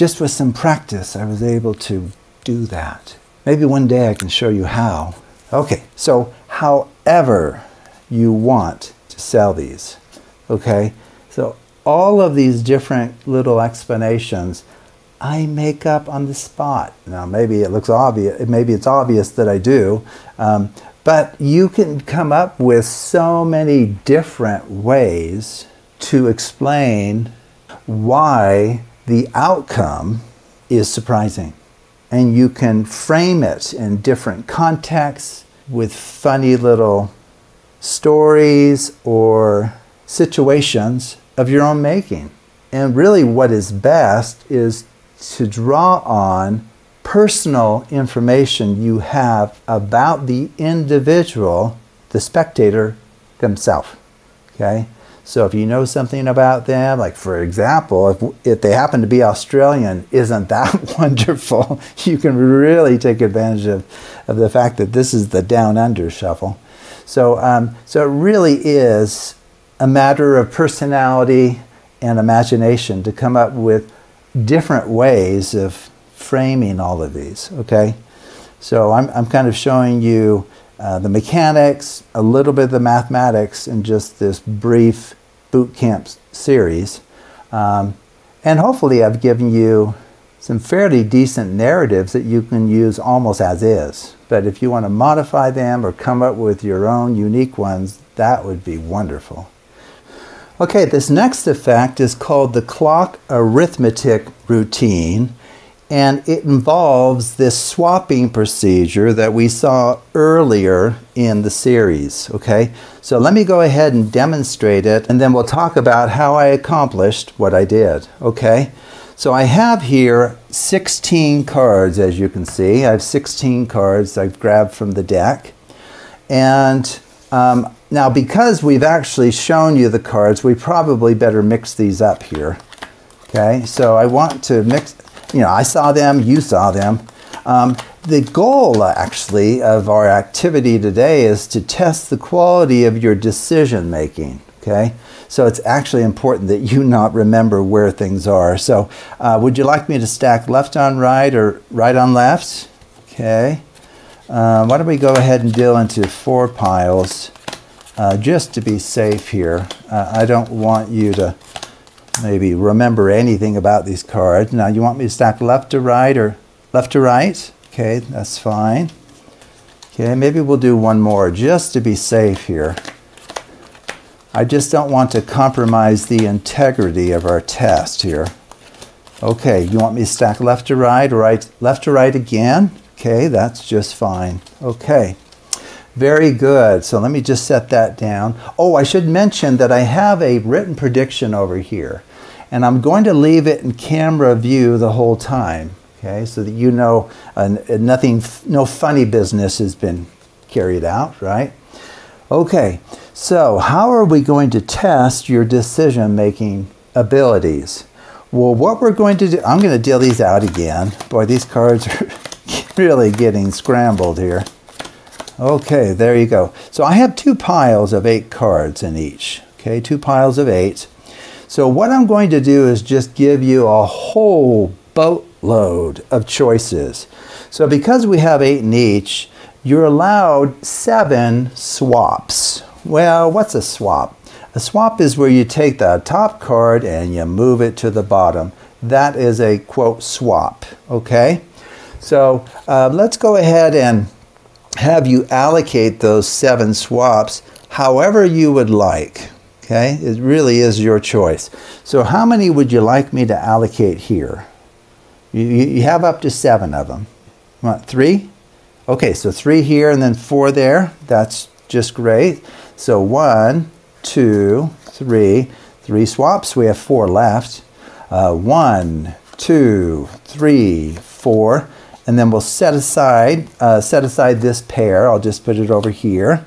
Just with some practice, I was able to do that. Maybe one day I can show you how. Okay, so however you want to sell these, okay? So all of these different little explanations I make up on the spot. Now, maybe it looks obvious, maybe it's obvious that I do, um, but you can come up with so many different ways to explain why the outcome is surprising. And you can frame it in different contexts with funny little stories or situations of your own making. And really, what is best is to draw on personal information you have about the individual, the spectator themselves. Okay? So if you know something about them, like for example, if, if they happen to be Australian, isn't that wonderful? You can really take advantage of, of the fact that this is the down under shuffle. So, um, so it really is a matter of personality and imagination to come up with different ways of framing all of these, okay? So I'm, I'm kind of showing you uh, the mechanics, a little bit of the mathematics and just this brief boot camp series. Um, and hopefully I've given you some fairly decent narratives that you can use almost as is. But if you want to modify them or come up with your own unique ones, that would be wonderful. Okay, this next effect is called the clock arithmetic routine and it involves this swapping procedure that we saw earlier in the series. Okay, so let me go ahead and demonstrate it, and then we'll talk about how I accomplished what I did. Okay, so I have here 16 cards, as you can see. I have 16 cards I've grabbed from the deck. And um, now, because we've actually shown you the cards, we probably better mix these up here. Okay, so I want to mix you know, I saw them, you saw them. Um, the goal, actually, of our activity today is to test the quality of your decision making. Okay, so it's actually important that you not remember where things are. So, uh, would you like me to stack left on right or right on left? Okay. Uh, why don't we go ahead and deal into four piles uh, just to be safe here? Uh, I don't want you to maybe remember anything about these cards. Now, you want me to stack left to right or left to right? Okay, that's fine. Okay, maybe we'll do one more just to be safe here. I just don't want to compromise the integrity of our test here. Okay, you want me to stack left to right, right, left to right again? Okay, that's just fine. Okay. Very good. So let me just set that down. Oh, I should mention that I have a written prediction over here. And I'm going to leave it in camera view the whole time, okay, so that you know uh, nothing, no funny business has been carried out, right? Okay, so how are we going to test your decision making abilities? Well, what we're going to do, I'm going to deal these out again. Boy, these cards are really getting scrambled here. Okay, there you go. So I have two piles of eight cards in each. Okay, two piles of eight. So what I'm going to do is just give you a whole boatload of choices. So because we have eight in each, you're allowed seven swaps. Well, what's a swap? A swap is where you take the top card and you move it to the bottom. That is a quote swap, okay? So uh, let's go ahead and have you allocate those seven swaps however you would like. Okay, it really is your choice. So, how many would you like me to allocate here? You, you have up to seven of them. Want three? Okay, so three here and then four there. That's just great. So, one, two, three, three swaps. We have four left. Uh, one, two, three, four and then we'll set aside uh, set aside this pair. I'll just put it over here.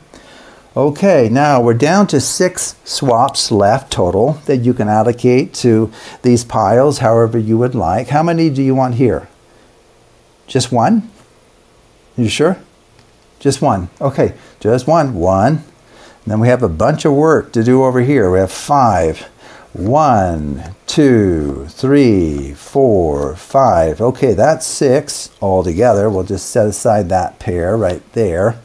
Okay, now we're down to six swaps left total that you can allocate to these piles however you would like. How many do you want here? Just one? You sure? Just one. Okay, just one. One. And then we have a bunch of work to do over here. We have five. One, two, three, four, five. Okay, that's six altogether. We'll just set aside that pair right there.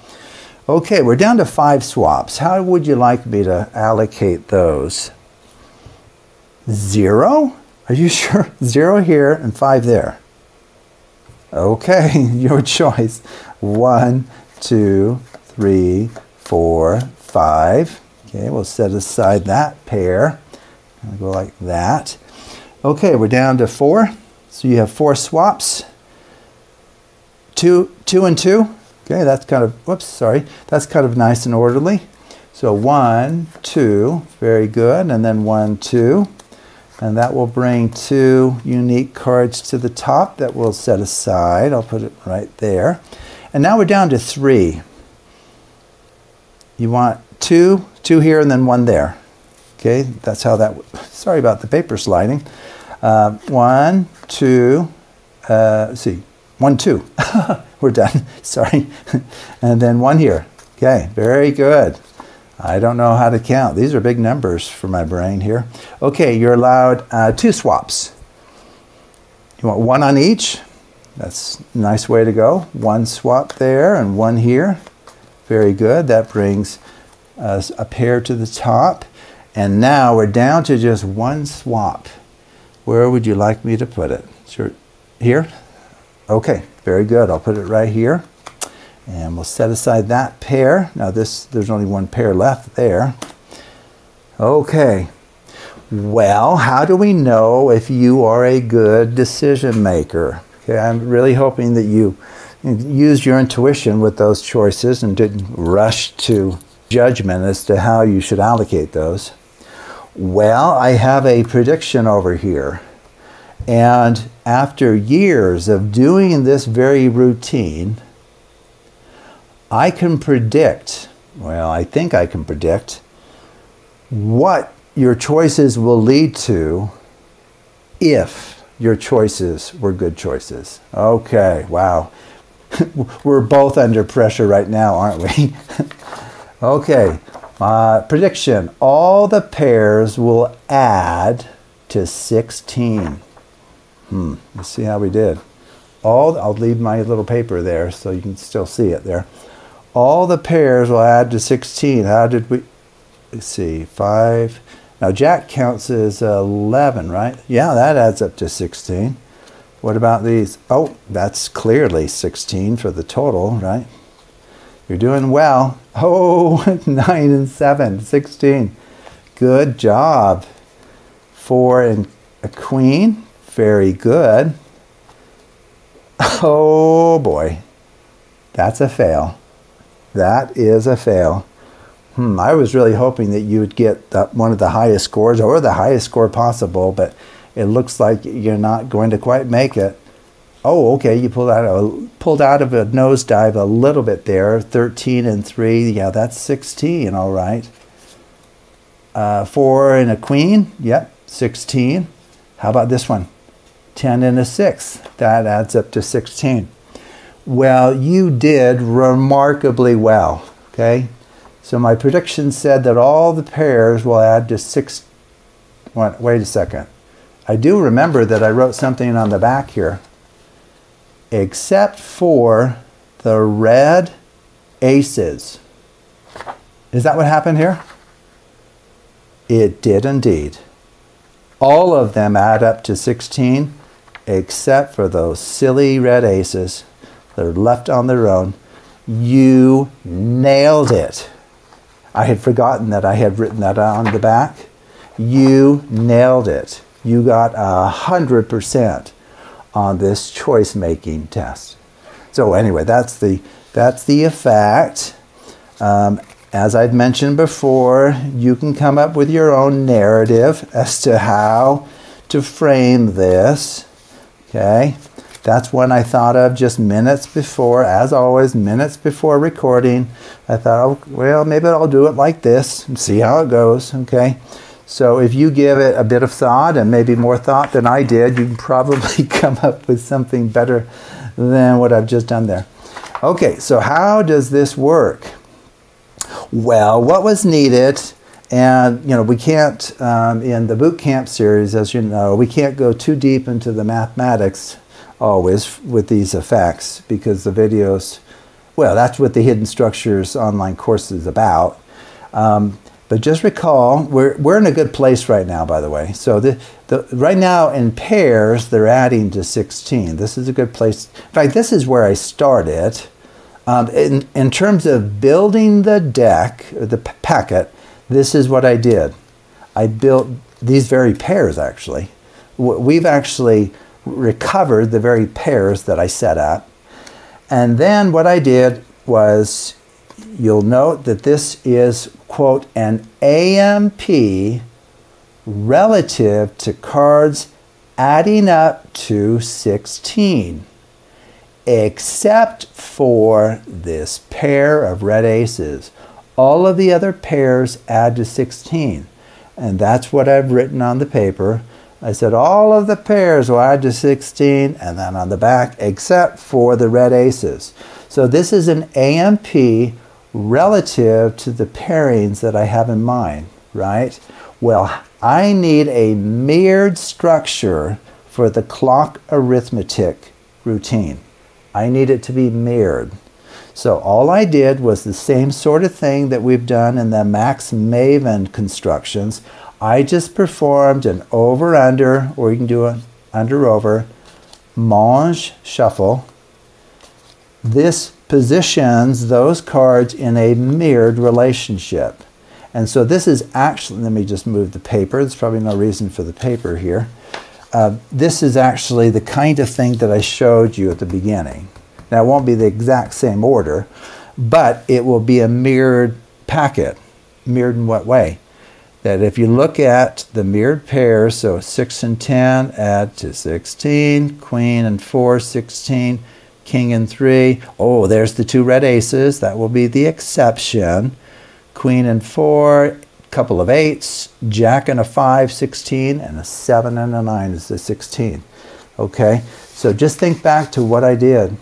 Okay, we're down to five swaps. How would you like me to allocate those? Zero? Are you sure? Zero here and five there. Okay, your choice. One, two, three, four, five. Okay, we'll set aside that pair. Go like that. Okay, we're down to four. So you have four swaps. Two, two and two. Okay, that's kind of, whoops, sorry. That's kind of nice and orderly. So one, two, very good, and then one, two. And that will bring two unique cards to the top that we'll set aside. I'll put it right there. And now we're down to three. You want two, two here, and then one there. Okay, that's how that, sorry about the paper sliding. Uh, one, two, uh, see, one, two. we're done, sorry. and then one here. Okay, very good. I don't know how to count. These are big numbers for my brain here. Okay, you're allowed uh, two swaps. You want one on each? That's a nice way to go. One swap there and one here. Very good. That brings us a pair to the top. And now we're down to just one swap. Where would you like me to put it? Sure. Here? Okay, very good. I'll put it right here. And we'll set aside that pair. Now this, there's only one pair left there. Okay. Well, how do we know if you are a good decision maker? Okay, I'm really hoping that you used your intuition with those choices and didn't rush to judgment as to how you should allocate those. Well, I have a prediction over here. And after years of doing this very routine, I can predict, well, I think I can predict what your choices will lead to if your choices were good choices. Okay, wow. We're both under pressure right now, aren't we? okay, prediction. All the pairs will add to 16. Hmm, let's see how we did. All, I'll leave my little paper there so you can still see it there all the pairs will add to 16. How did we, let's see, 5. Now Jack counts as 11, right? Yeah, that adds up to 16. What about these? Oh, that's clearly 16 for the total, right? You're doing well. Oh, 9 and 7, 16. Good job. 4 and a queen. Very good. Oh boy. That's a fail. That is a fail. Hmm, I was really hoping that you would get the, one of the highest scores or the highest score possible, but it looks like you're not going to quite make it. Oh, okay, you pulled out pulled out of a nosedive a little bit there. 13 and 3, yeah, that's 16, all right. Uh, 4 and a queen, yep, 16. How about this one? 10 and a 6, that adds up to 16. Well, you did remarkably well. Okay? So my prediction said that all the pairs will add to six. Wait, wait a second. I do remember that I wrote something on the back here. Except for the red aces. Is that what happened here? It did indeed. All of them add up to 16 except for those silly red aces. They're left on their own. You nailed it. I had forgotten that I had written that on the back. You nailed it. You got a hundred percent on this choice making test. So anyway, that's the that's the effect. Um, as I've mentioned before, you can come up with your own narrative as to how to frame this. Okay, that's when I thought of just minutes before, as always, minutes before recording. I thought, oh, well, maybe I'll do it like this and see how it goes, okay? So if you give it a bit of thought and maybe more thought than I did, you can probably come up with something better than what I've just done there. Okay, so how does this work? Well, what was needed, and you know, we can't um, in the boot camp series, as you know, we can't go too deep into the mathematics always with these effects because the videos, well, that's what the Hidden Structures online course is about. Um, but just recall, we're, we're in a good place right now, by the way. So the, the, right now in pairs, they're adding to 16. This is a good place. In fact, this is where I started. Um, in, in terms of building the deck, the packet, this is what I did. I built these very pairs, actually. We've actually recovered the very pairs that I set up. And then what I did was you'll note that this is, quote, an AMP relative to cards adding up to 16, except for this pair of red aces. All of the other pairs add to 16. And that's what I've written on the paper. I said all of the pairs will add to 16, and then on the back, except for the red aces. So this is an AMP relative to the pairings that I have in mind, right? Well, I need a mirrored structure for the clock arithmetic routine. I need it to be mirrored. So all I did was the same sort of thing that we've done in the Max Maven constructions. I just performed an over-under, or you can do an under-over, Monge shuffle. This positions those cards in a mirrored relationship. And so this is actually, let me just move the paper. There's probably no reason for the paper here. Uh, this is actually the kind of thing that I showed you at the beginning. Now, it won't be the exact same order, but it will be a mirrored packet. Mirrored in what way? That if you look at the mirrored pairs, so 6 and 10 add to 16, queen and 4, 16, king and 3. Oh, there's the two red aces. That will be the exception. Queen and 4, couple of 8s, jack and a 5, 16, and a 7 and a 9 is the 16. Okay, so just think back to what I did.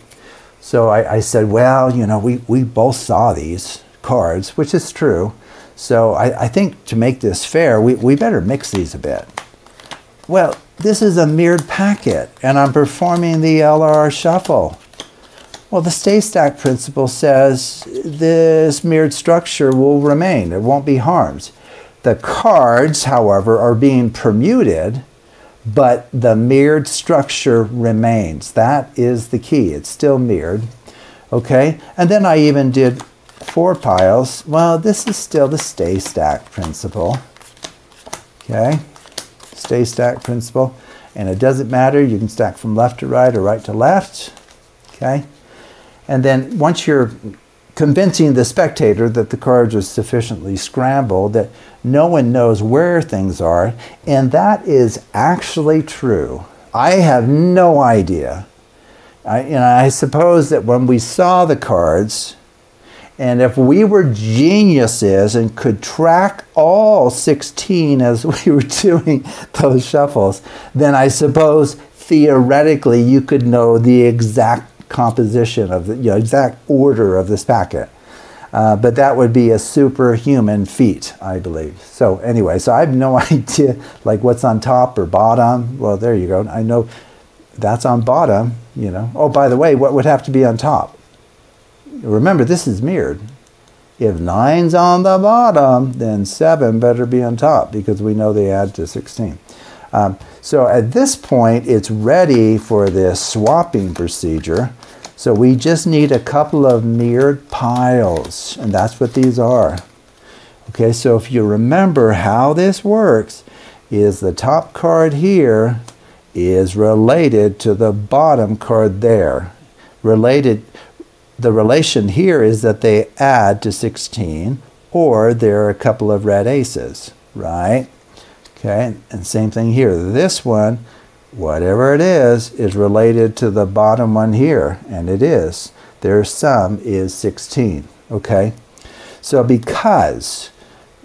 So I, I said, well, you know, we, we both saw these cards, which is true. So I, I think to make this fair, we, we better mix these a bit. Well, this is a mirrored packet, and I'm performing the LR shuffle. Well, the stay stack principle says this mirrored structure will remain. It won't be harmed. The cards, however, are being permuted, but the mirrored structure remains. That is the key. It's still mirrored. Okay? And then I even did four piles. Well, this is still the stay stack principle. Okay? Stay stack principle. And it doesn't matter. You can stack from left to right or right to left. Okay? And then once you're convincing the spectator that the cards are sufficiently scrambled, that no one knows where things are, and that is actually true. I have no idea. I, know, I suppose that when we saw the cards, and if we were geniuses and could track all 16 as we were doing those shuffles, then I suppose theoretically you could know the exact composition of the you know, exact order of this packet. Uh, but that would be a superhuman feat, I believe. So anyway, so I have no idea like what's on top or bottom. Well, there you go. I know that's on bottom, you know. Oh, by the way, what would have to be on top? Remember, this is mirrored. If nine's on the bottom, then seven better be on top because we know they add to 16. Um, so at this point, it's ready for this swapping procedure. So we just need a couple of mirrored piles, and that's what these are. Okay, so if you remember how this works, is the top card here is related to the bottom card there. Related, the relation here is that they add to 16, or there are a couple of red aces, right? Okay, and same thing here. This one, whatever it is, is related to the bottom one here, and it is. Their sum is 16, okay? So because,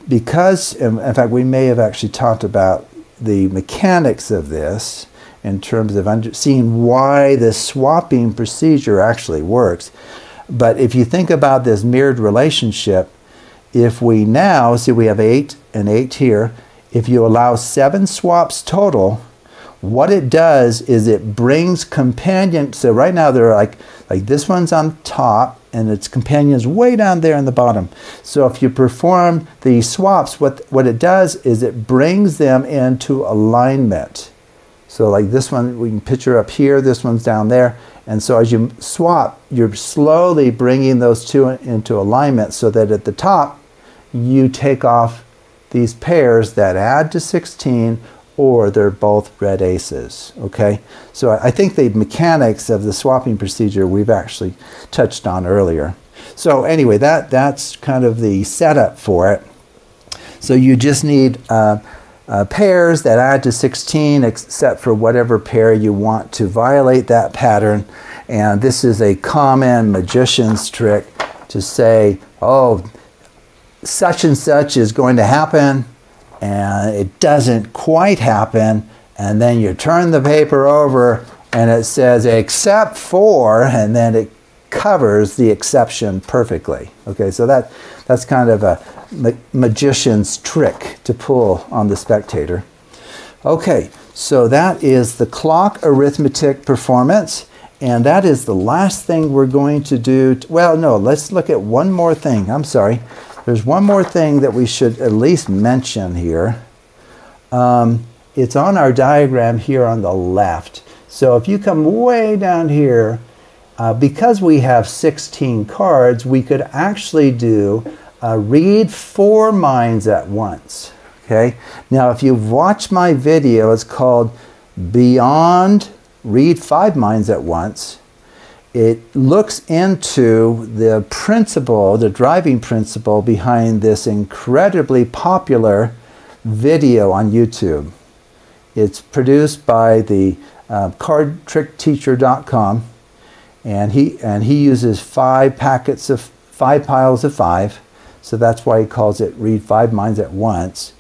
because, um, in fact, we may have actually talked about the mechanics of this in terms of under, seeing why the swapping procedure actually works. But if you think about this mirrored relationship, if we now, see we have 8 and 8 here, if you allow seven swaps total, what it does is it brings companion. So right now they're like like this one's on top and its companions way down there in the bottom. So if you perform the swaps, what what it does is it brings them into alignment. So like this one, we can picture up here. This one's down there. And so as you swap, you're slowly bringing those two into alignment so that at the top, you take off these pairs that add to 16 or they're both red aces, okay? So I think the mechanics of the swapping procedure we've actually touched on earlier. So anyway, that, that's kind of the setup for it. So you just need uh, uh, pairs that add to 16 except for whatever pair you want to violate that pattern. And this is a common magician's trick to say, oh, such and such is going to happen, and it doesn't quite happen, and then you turn the paper over and it says except for, and then it covers the exception perfectly. Okay, so that that's kind of a ma magician's trick to pull on the spectator. Okay, so that is the clock arithmetic performance. And that is the last thing we're going to do. well, no, let's look at one more thing. I'm sorry. There's one more thing that we should at least mention here. Um, it's on our diagram here on the left. So if you come way down here, uh, because we have 16 cards, we could actually do uh, read four minds at once. Okay. Now, if you've watched my video, it's called Beyond Read Five Minds at Once. It looks into the principle, the driving principle behind this incredibly popular video on YouTube. It's produced by the uh, cardtrickteacher.com and he and he uses five packets of five piles of five so that's why he calls it read five minds at once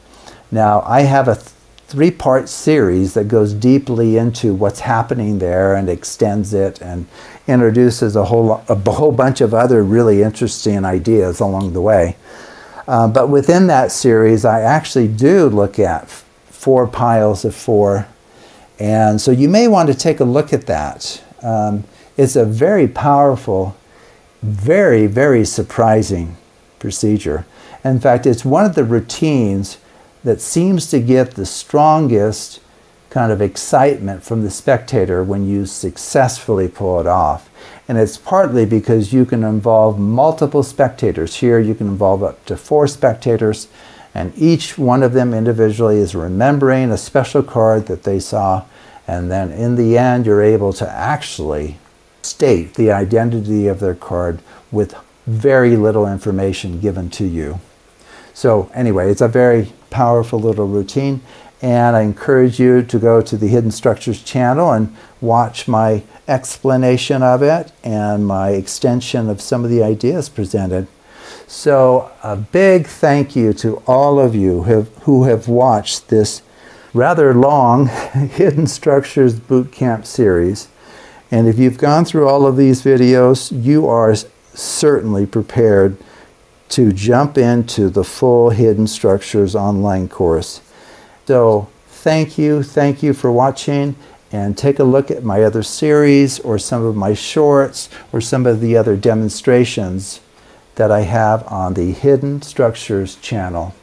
now i have a three part series that goes deeply into what's happening there and extends it and introduces a whole a whole bunch of other really interesting ideas along the way. Uh, but within that series i actually do look at four piles of four. And so you may want to take a look at that. Um, it's a very powerful, very, very surprising procedure. In fact, it's one of the routines that seems to get the strongest kind of excitement from the spectator when you successfully pull it off. And it's partly because you can involve multiple spectators. Here you can involve up to four spectators, and each one of them individually is remembering a special card that they saw. And then in the end, you're able to actually state the identity of their card with very little information given to you. So anyway, it's a very powerful little routine and I encourage you to go to the Hidden Structures channel and watch my explanation of it and my extension of some of the ideas presented. So a big thank you to all of you who have, who have watched this rather long Hidden Structures Bootcamp series. And if you've gone through all of these videos, you are certainly prepared to jump into the full Hidden Structures online course. So thank you, thank you for watching and take a look at my other series or some of my shorts or some of the other demonstrations that I have on the Hidden Structures channel.